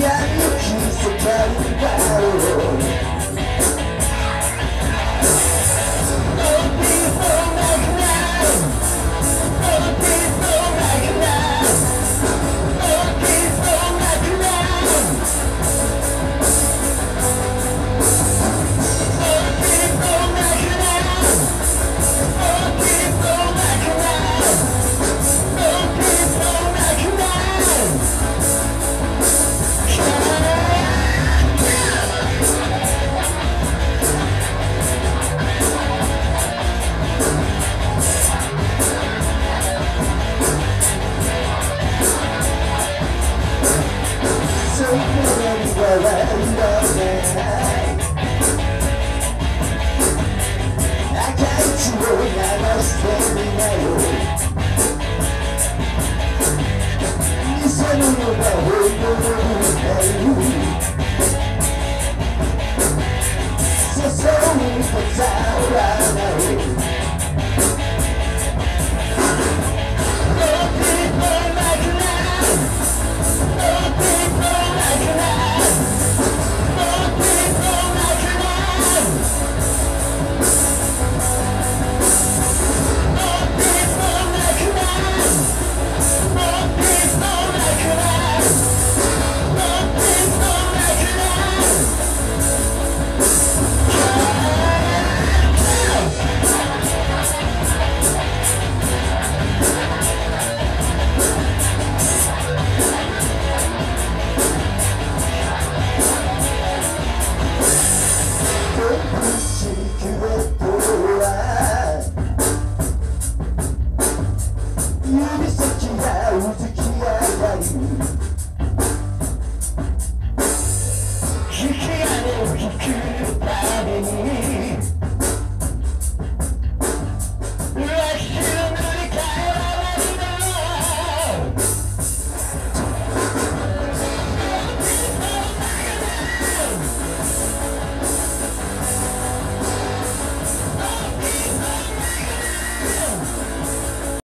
the got to battle. Thank you.